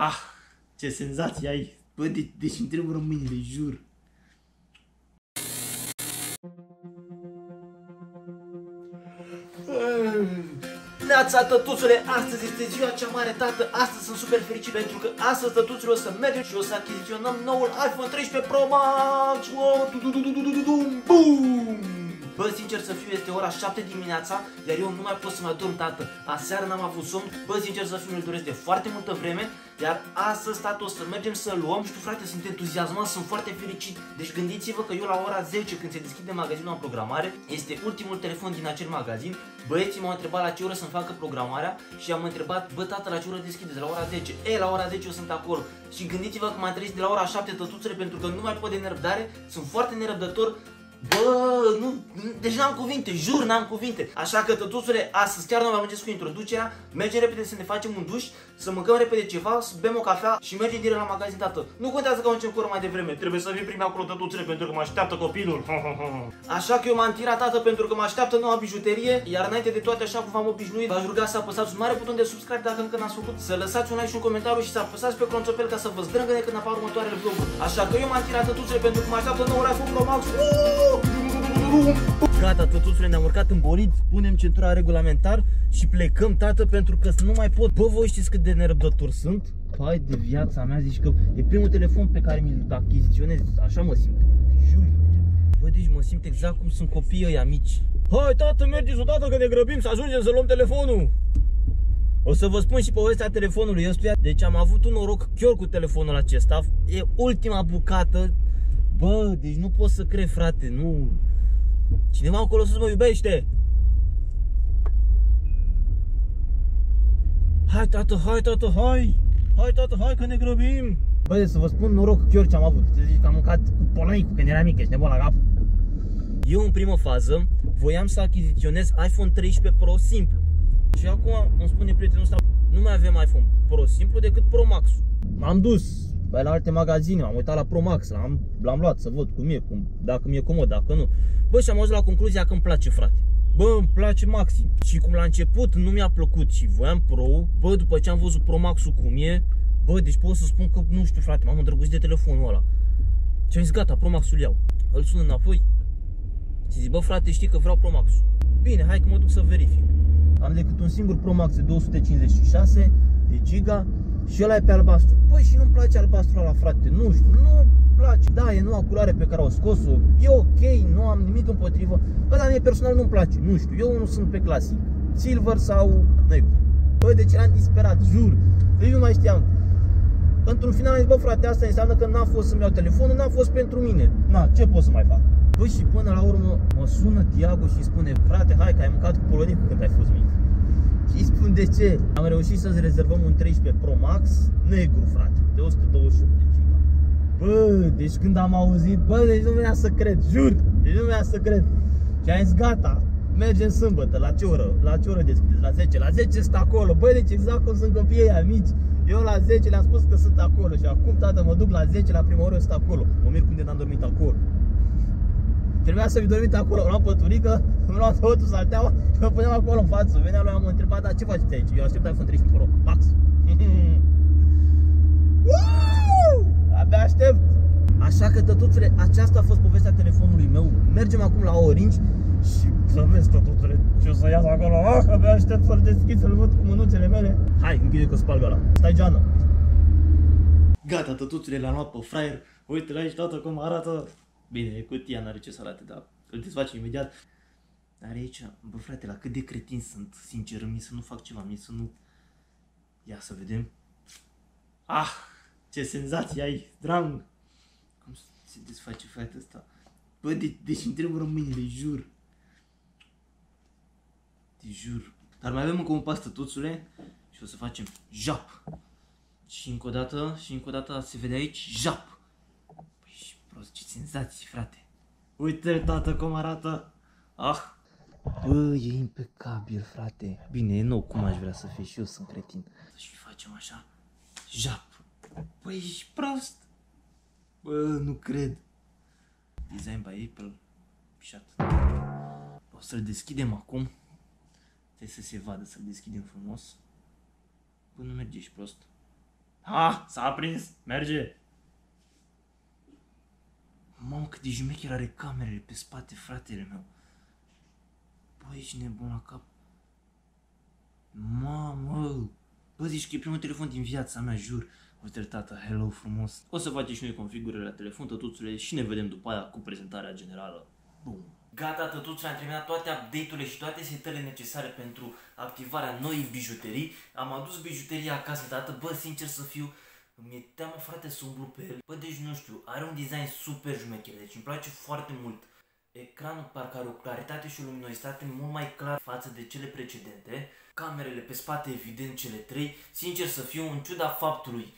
Ah, ce senzație ai! Bă, de, deci îmi trebuie mâinile, jur. Neața, tătuțule, astăzi este ziua cea mare, tată, astăzi sunt super fericit pentru că astăzi, tătuțule, o să mergem și o să achiziționăm noul iPhone 13 Pro Max! Wow, du, du, du, du, du, du, du, boom! Bă, sincer să fiu, este ora 7 dimineața, iar eu nu mai pot să mai dorm, tată. Aseară n-am avut somn, bă, sincer să fiu, îl doresc de foarte multă vreme, iar astăzi, tată, o să mergem să luăm. Știu, frate, sunt entuziasmat, sunt foarte fericit. Deci gândiți-vă că eu la ora 10, când se deschide magazinul în programare, este ultimul telefon din acel magazin. Băieții m-au întrebat la ce oră să-mi facă programarea și am întrebat, bă, tată, la ce oră deschideți? La ora 10. E, la ora 10 eu sunt acolo. Și gândiți-vă că m-am trezit de la ora 7 tătuțele pentru că nu mai pot de nerăbdare, sunt foarte nerăbdător Bă, nu, deci n-am cuvinte, jur, n-am cuvinte. Așa că, tătuțule, astăzi chiar nu mai mergeți cu introducerea, mergem repede să ne facem un duș, să mâncăm repede ceva, să bem o cafea și mergem direct la magazin, tată. Nu contează că încep cu mai devreme, trebuie să vin primi acolo, tătuțule, pentru că mă așteaptă copilul. Așa că eu m-am tirat, tată, pentru că mă așteaptă noua bijuterie, iar înainte de toate, așa cum v-am obișnuit, v-aș ruga să apăsați un mare buton de subscribe dacă încă n-ați făcut, să lăsați un like și un comentariu și să apăsați pe cronțopel ca să vă zdrângăne când apar următoarele vloguri. Așa că eu m-am tirat, tătuțule, pentru că mă așteaptă noul iPhone Pro Max. Gata, tătuțule, ne-am urcat în bolid, punem centura regulamentar și plecăm, tată, pentru că nu mai pot. Bă, voi știți cât de nerăbdător sunt? Hai de viața mea, zici că e primul telefon pe care mi-l achiziționez, așa mă simt. Jur. Bă, deci mă simt exact cum sunt copiii ăia mici. Hai, tată, mergeți odată că ne grăbim să ajungem să luăm telefonul. O să vă spun și povestea telefonului ăstuia. Deci am avut un noroc chiar cu telefonul acesta. E ultima bucată. Bă, deci nu pot să cred, frate, nu. Cineva acolo sus mă iubește. Hai, tată, hai, tată, hai. Hai, tată, hai că ne grăbim. Băi, să vă spun noroc chiar ce am avut. Să zici că am mâncat cu polănicul când eram mic, ești nebun la cap. Eu în primă fază voiam să achiziționez iPhone 13 Pro simplu. Și acum îmi spune prietenul ăsta, nu mai avem iPhone Pro simplu decât Pro Max. M-am dus pe la alte magazine, am uitat la Pro Max, l-am, l-am luat să văd cum e, cum, dacă mi-e comod, dacă nu. Bă, și am ajuns la concluzia că îmi place, frate. Bă, îmi place maxim. Și cum la început nu mi-a plăcut și voiam Pro, bă, după ce am văzut Pro Max-ul cum e, bă, deci pot să spun că, nu știu, frate, m-am îndrăgostit de telefonul ăla. Și am zis, gata, Pro Max-ul iau. Îl sun înapoi și zic, bă, frate, știi că vreau Pro Max-ul. Bine, hai că mă duc să verific. Am decât un singur Pro Max de 256 de giga și ăla e pe albastru. Păi și nu-mi place albastru ăla, frate, nu știu, nu place. Da, e noua culoare pe care au scos-o, e ok, nu am nimic împotrivă. Ăla mie personal nu-mi place, nu știu, eu nu sunt pe clasic. Silver sau negru. Băi, deci eram disperat, jur. Deci nu mai știam. Într-un final am zis, bă frate, asta înseamnă că n-a fost să-mi iau telefonul, n-a fost pentru mine. Na, ce pot să mai fac? Băi, și până la urmă mă sună Tiago și spune, frate, hai că ai mâncat cu polonicul când ai fost mic. Și îi spun de ce. Am reușit să-ți rezervăm un 13 Pro Max negru, frate, de 128 de giga. Bă, deci când am auzit, bă, deci nu venea să cred, jur, deci nu venea să cred. Și am zis, gata, mergem sâmbătă, la ce oră? La ce oră deschideți? La 10? La 10 sunt acolo, băi, deci exact cum sunt copiii ăia mici. Eu la 10 le-am spus că sunt acolo și acum, tată, mă duc la 10, la prima oră sunt acolo. Mă mir cum de n-am dormit acolo. Trebuia să fi dormit acolo, am luat păturică, îmi luam totul, salteaua și mă puneam acolo în față. Venea lui, am întrebat, dar ce faceți aici? Eu aștept iPhone 13 Pro, Max. Abia aștept. Așa că, tătuțule, aceasta a fost povestea telefonului meu. Mergem acum la Orange și să vezi, tătuțule, ce o să iasă acolo. Ah, abia aștept să-l deschid, să-l văd cu mânuțele mele. Hai, închide că spalgă ăla. Stai geană. Gata, tătuțule, l-am luat pe fraier. Uite la aici, tată, cum arată. Bine, e cutia, n-are ce să arate, dar îl desfacem imediat. Dar aici, bă frate, la cât de cretin sunt, sincer, mi să nu fac ceva, mi să nu... Ia să vedem. Ah, ce senzație ai, drang! Cum se desface frate ăsta? Bă, de, deci îmi trebuie mâinile, jur. Te jur. Dar mai avem încă un pas tătuțule și o să facem jap. Și încă o dată, și încă o dată se vede aici jap. Păi și prost, ce senzații, frate. Uite, tată, cum arată. Ah. Bă, e impecabil, frate. Bine, e nou cum aș vrea să fie și eu sunt cretin. Și facem așa. Jap. Băi, ești prost. Bă, nu cred. Design by Apple. Și atât. O să-l deschidem acum. Trebuie să se vadă, să-l deschidem frumos. Bă, nu merge, ești prost. Ha, s-a aprins, merge. Mamă, cât de jmecher are camerele pe spate, fratele meu. Bă, ești nebun la cap. Mamă, bă, zici că e primul telefon din viața mea, jur. Uite, tata, hello frumos. O să facem și noi configurări la telefon, tătuțule, și ne vedem după aia cu prezentarea generală. Bum. Gata, tătuțule, am terminat toate update-urile și toate setările necesare pentru activarea noii bijuterii. Am adus bijuteria acasă, tată, bă, sincer să fiu, mi-e teamă, frate, să umblu pe el. Bă, deci nu știu, are un design super jmecher, deci îmi place foarte mult. Ecranul parcă are o claritate și o luminositate mult mai clar față de cele precedente. Camerele pe spate, evident, cele trei. Sincer să fiu, în ciuda faptului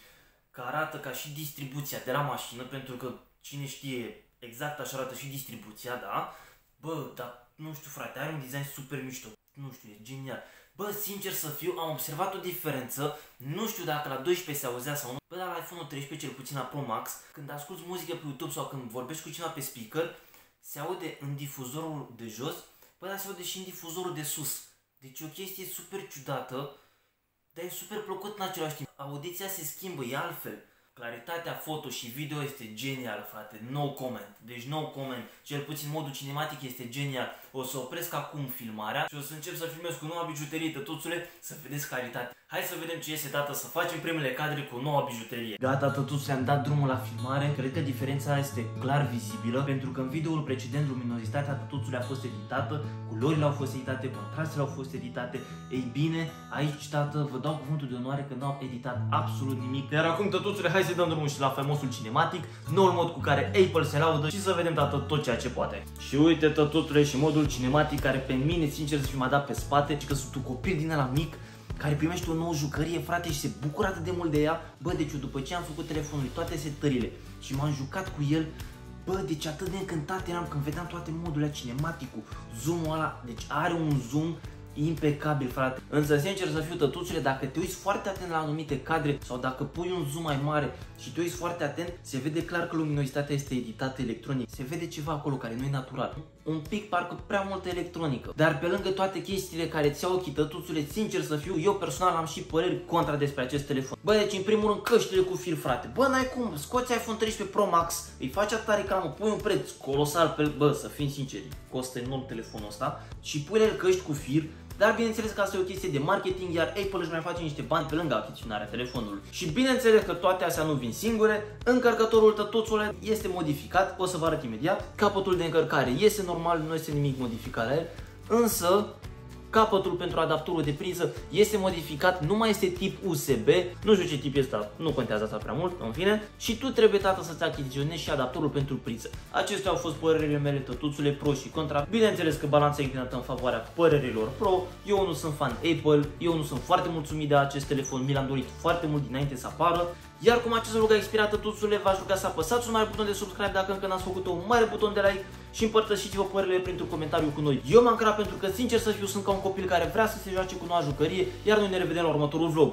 că arată ca și distribuția de la mașină, pentru că cine știe exact așa arată și distribuția, da? Bă, dar nu știu frate, are un design super mișto. Nu știu, e genial. Bă, sincer să fiu, am observat o diferență, nu știu dacă la 12 se auzea sau nu, bă, dar la iPhone 13, cel puțin la Pro Max, când asculti muzică pe YouTube sau când vorbești cu cineva pe speaker, se aude în difuzorul de jos, bă, dar se aude și în difuzorul de sus. Deci e o chestie super ciudată, dar e super plăcut în același timp. Audiția se schimbă, e altfel. Claritatea foto și video este genial, frate. No comment. Deci no comment. Cel puțin modul cinematic este genial. O să opresc acum filmarea și o să încep să filmez cu noua bijuterie, tătuțule, să vedeți calitate. Hai să vedem ce este, tată, să facem primele cadre cu noua bijuterie. Gata, tătuțule, am dat drumul la filmare. Cred că diferența este clar vizibilă, pentru că în videoul precedent luminozitatea tătuțului a fost editată, culorile au fost editate, contrastele au fost editate. Ei bine, aici, tată, vă dau cuvântul de onoare că nu au editat absolut nimic. Iar acum, tătuțule, hai să dăm drumul și la faimosul cinematic, noul mod cu care Apple se laudă și să vedem, tată, tot ceea ce poate. Și uite, tătuțule, și modul cinematic care pe mine, sincer să fiu, m-a dat pe spate, și că sunt un copil din ăla mic, care primește o nouă jucărie, frate, și se bucură atât de mult de ea. Bă, deci eu după ce am făcut telefonul, toate setările și m-am jucat cu el, bă, deci atât de încântat eram când vedeam toate modurile cinematicul, zoom-ul ăla, deci are un zoom impecabil, frate. Însă, sincer să fiu, tătuțule, dacă te uiți foarte atent la anumite cadre sau dacă pui un zoom mai mare și te uiți foarte atent, se vede clar că luminositatea este editată electronic. Se vede ceva acolo care nu e natural. Un pic parcă prea multă electronică. Dar pe lângă toate chestiile care ți-au ochii, tătuțule, sincer să fiu, eu personal am și păreri contra despre acest telefon. Bă, deci în primul rând căștile cu fir, frate. Bă, n-ai cum, scoți iPhone 13 Pro Max, îi faci atâta reclamă, pui un preț colosal pe, bă, să fim sinceri, costă enorm telefonul ăsta și pui el căști cu fir, dar bineînțeles că asta e o chestie de marketing, iar Apple își mai face niște bani pe lângă achiziționarea telefonului. Și bineînțeles că toate astea nu vin singure, încărcătorul tătuțule este modificat, o să vă arăt imediat. Capătul de încărcare este normal, nu este nimic modificat la el, însă Capătul pentru adaptorul de priză este modificat, nu mai este tip USB, nu știu ce tip este, nu contează asta prea mult, în fine. Și tu trebuie, tată, să-ți achiziționezi și adaptorul pentru priză. Acestea au fost părerile mele, tătuțule, pro și contra. Bineînțeles că balanța inclinată în favoarea părerilor pro. Eu nu sunt fan Apple, eu nu sunt foarte mulțumit de acest telefon, mi l-am dorit foarte mult dinainte să apară. Iar cum acest lucru a expirat, tătuțule, v-aș ruga să apăsați un mare buton de subscribe dacă încă n-ați făcut-o, un mare buton de like și împărtășiți-vă părerile printr-un comentariu cu noi. Eu m-am creat pentru că, sincer să fiu, sunt ca un copil care vrea să se joace cu noua jucărie, iar noi ne revedem la următorul vlog.